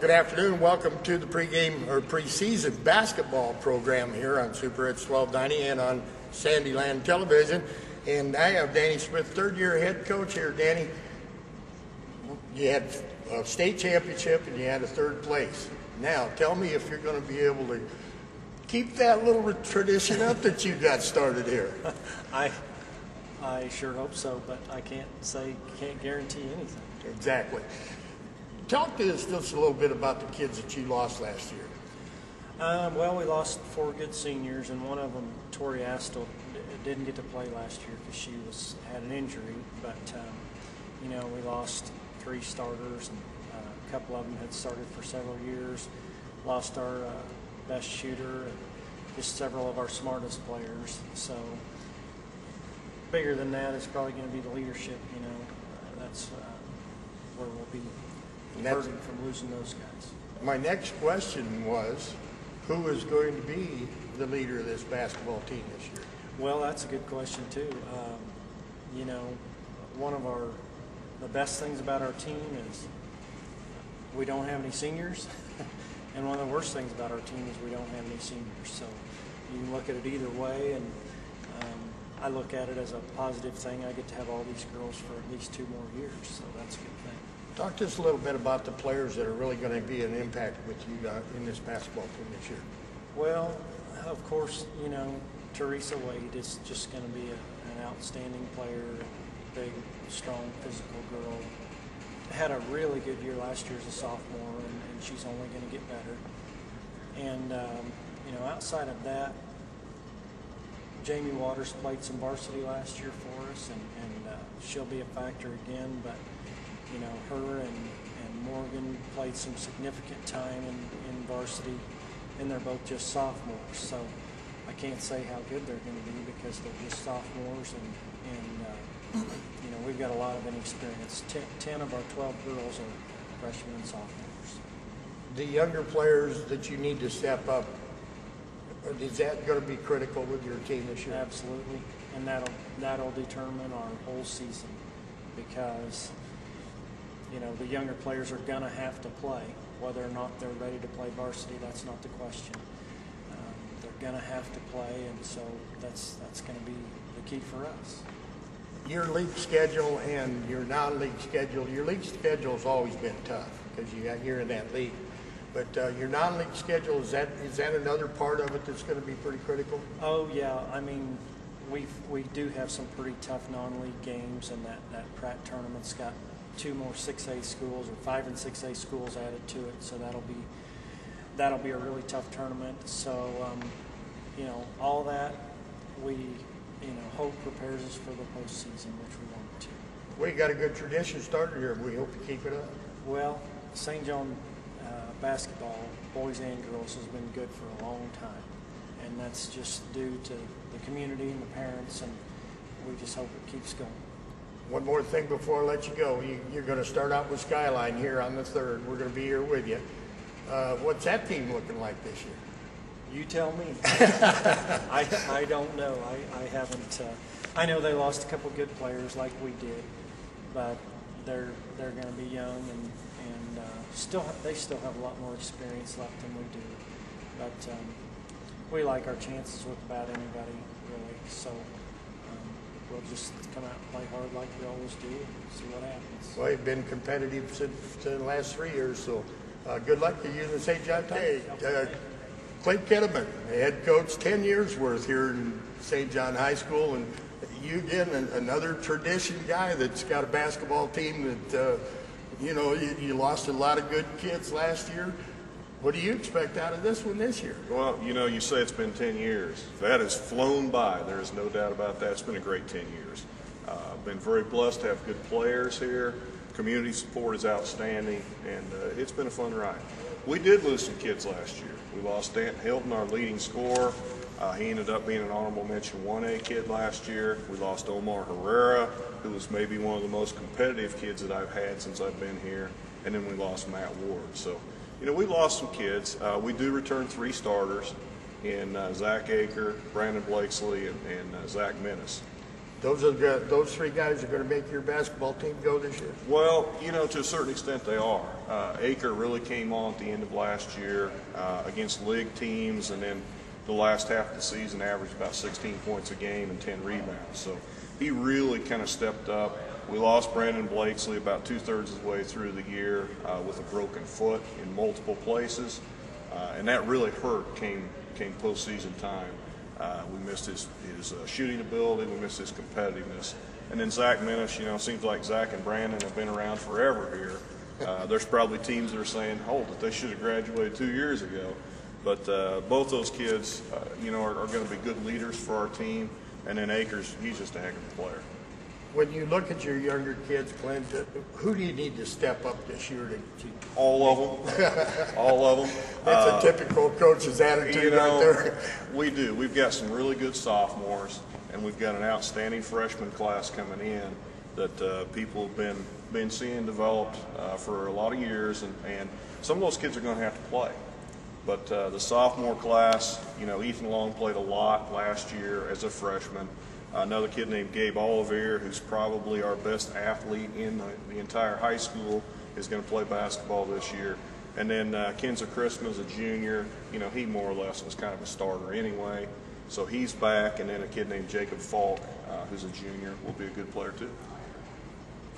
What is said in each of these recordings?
Good afternoon. Welcome to the pregame or preseason basketball program here on Super Hits 1290 and on Sandyland Television. And I have Danny Smith, third year head coach here. Danny, you had a state championship and you had a third place. Now, tell me if you're going to be able to keep that little tradition up that you got started here. I, I sure hope so, but I can't say, can't guarantee anything. Exactly. Talk to us just a little bit about the kids that you lost last year. Um, well, we lost four good seniors, and one of them, Tori Astle, didn't get to play last year because she was had an injury. But um, you know, we lost three starters, and uh, a couple of them had started for several years. Lost our uh, best shooter, and just several of our smartest players. So bigger than that is probably going to be the leadership. You know, uh, that's where we'll be hurting from losing those guys. My next question was, who is going to be the leader of this basketball team this year? Well, that's a good question too. Um, you know, one of our the best things about our team is we don't have any seniors, and one of the worst things about our team is we don't have any seniors. So you can look at it either way, and um, I look at it as a positive thing. I get to have all these girls for at least two more years, so that's a good thing. Talk to us a little bit about the players that are really going to be an impact with you uh, in this basketball team this year. Well, of course, you know, Teresa Wade is just going to be a, an outstanding player, big, strong, physical girl. Had a really good year last year as a sophomore, and, and she's only going to get better. And, um, you know, outside of that, Jamie Waters played some varsity last year for us, and, and uh, she'll be a factor again. But, you know, her and, and Morgan played some significant time in, in varsity, and they're both just sophomores. So I can't say how good they're going to be because they're just sophomores, and, and uh, you know, we've got a lot of inexperience. Ten, of our 12 girls are freshmen and sophomores. The younger players that you need to step up, is that going to be critical with your team this year? Absolutely, and that'll that'll determine our whole season because you know the younger players are gonna have to play. Whether or not they're ready to play varsity, that's not the question. Um, they're gonna have to play, and so that's that's gonna be the key for us. Your league schedule and your non-league schedule, your league schedule has always been tough because you got, you're in that league. But uh, your non-league schedule, is that, is that another part of it that's going to be pretty critical? Oh yeah, I mean, we we do have some pretty tough non-league games, and that that Pratt tournament's got two more 6A schools or five and 6A schools added to it, so that'll be that'll be a really tough tournament. So um, you know, all that we you know hope prepares us for the postseason, which we want to. We got a good tradition started here. We hope to keep it up. Well, St. John uh, basketball, boys and girls, has been good for a long time, and that's just due to the community and the parents, and we just hope it keeps going. One more thing before I let you go. You, you're going to start out with Skyline here on the third. We're going to be here with you. Uh, what's that team looking like this year? You tell me. I, I don't know. I, I haven't. Uh, I know they lost a couple good players like we did, but they're they're going to be young and and uh, still ha- they still have a lot more experience left than we do. But um, we like our chances with about anybody really. So we'll just come out and play hard like we always do and see what happens. Well, you've been competitive since, since the last three years, so uh, good luck to you in the St. John Hey, uh, Clay Ketteman, head coach, 10 years worth here in St. John High School, and you again, another tradition guy that's got a basketball team that, uh, you know, you, you lost a lot of good kids last year. What do you expect out of this one this year? Well, you know, you say it's been 10 years. That has flown by. There is no doubt about that. It's been a great 10 years. Uh, been very blessed to have good players here. Community support is outstanding, and uh, it's been a fun ride. We did lose some kids last year. We lost Stanton Hilton, our leading scorer. Uh, he ended up being an honorable mention 1A kid last year. We lost Omar Herrera, who was maybe one of the most competitive kids that I've had since I've been here. And then we lost Matt Ward. So, you know, we lost some kids. Uh, we do return three starters in uh, Zach Aker, Brandon Blakesley, and, and uh, Zach Menace. those are the, those three guys are going to make your basketball team go this year. Well, you know, to a certain extent they are. Uh, Aker really came on at the end of last year uh, against league teams, and then the last half of the season averaged about 16 points a game and 10 rebounds. So he really kind of stepped up. We lost Brandon Blakesley about two thirds of the way through the year uh, with a broken foot in multiple places, uh, and that really hurt. Came came postseason time. Uh, we missed his, his uh, shooting ability. We missed his competitiveness. And then Zach Menace, you know, seems like Zach and Brandon have been around forever here. Uh, there's probably teams that are saying, hold it, they should have graduated two years ago. But uh, both those kids, uh, you know, are, are going to be good leaders for our team. And then Akers, he's just a heck of a player. When you look at your younger kids, Clint, uh, who do you need to step up this year to? to All of them, all of them. that's a typical coach's attitude Uh, You know, right there. we do. We've got some really good sophomores, and we've got an outstanding freshman class coming in that uh, people have been been seeing developed uh, for a lot of years, and, and some of those kids are going to have to play. But uh, the sophomore class, you know, Ethan Long played a lot last year as a freshman. Another kid named Gabe Olivier, who's probably our best athlete in the, the entire high school, is going to play basketball this year. And then uh, Kenza Christmas, a junior, you know, he more or less was kind of a starter anyway. So he's back. And then a kid named Jacob Falk, uh, who's a junior, will be a good player too.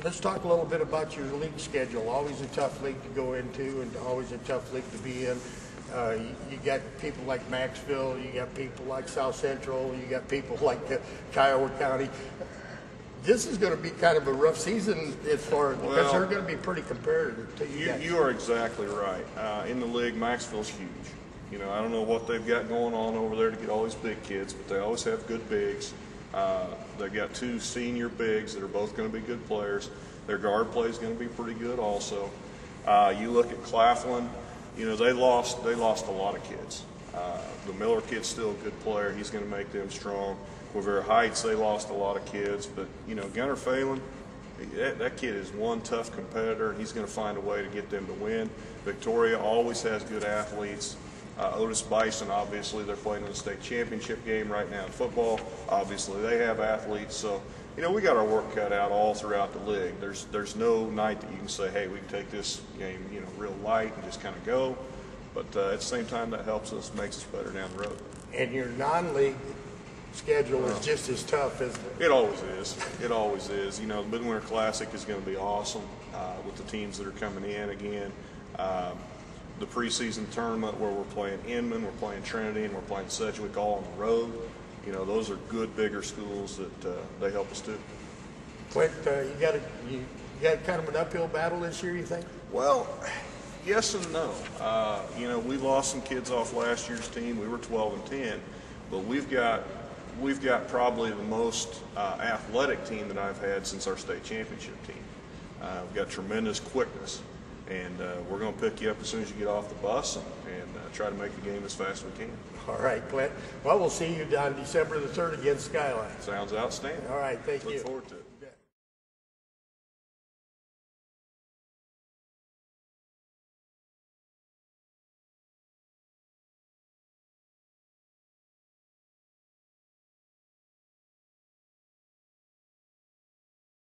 Let's talk a little bit about your league schedule. Always a tough league to go into and always a tough league to be in. Uh, you, you got people like Macksville, you got people like South Central, you got people like uh, Kiowa County. This is going to be kind of a rough season as far because Well- they're going to be pretty competitive to you, You, you are exactly right. Uh, in the league, Macksville's huge. You know, I don't know what they've got going on over there to get all these big kids, but they always have good bigs. Uh, they've got two senior bigs that are both going to be good players. Their guard play is going to be pretty good also. Uh, you look at Claflin, you know, they lost they lost a lot of kids. Uh, the Miller kid's still a good player. He's going to make them strong. Quivira Heights, they lost a lot of kids, but you know, Gunnar Phelan, that, that kid is one tough competitor, he's going to find a way to get them to win. Victoria always has good athletes. Uh, Otis Bison, obviously, they're playing in the state championship game right now in football. Obviously, they have athletes. So, you know, we got our work cut out all throughout the league. There's there's no night that you can say, hey, we can take this game, you know, real light and just kind of go. But uh, at the same time, that helps us, makes us better down the road. and your non-league schedule is just as tough as the It always is. It always is. You know, the Midwinter Classic is going to be awesome uh, with the teams that are coming in again. Um, the preseason tournament where we're playing Inman, we're playing Trinity, and we're playing Sedgwick all on the road. You know, those are good, bigger schools that uh, they help us too. Clint, uh, you got a you, you got kind of an uphill battle this year, you think? Well, yes and no. Uh, you know, we lost some kids off last year's team. We were 12 and 10, but we've got we've got probably the most uh, athletic team that I've had since our state championship team. Uh, we've got tremendous quickness, and uh, we're going to pick you up as soon as you get off the bus and, and uh, try to make the game as fast as we can. All right, Clint. Well, we'll see you on December the 3rd against Skyline. Sounds outstanding. All right, thank Look you. forward to it.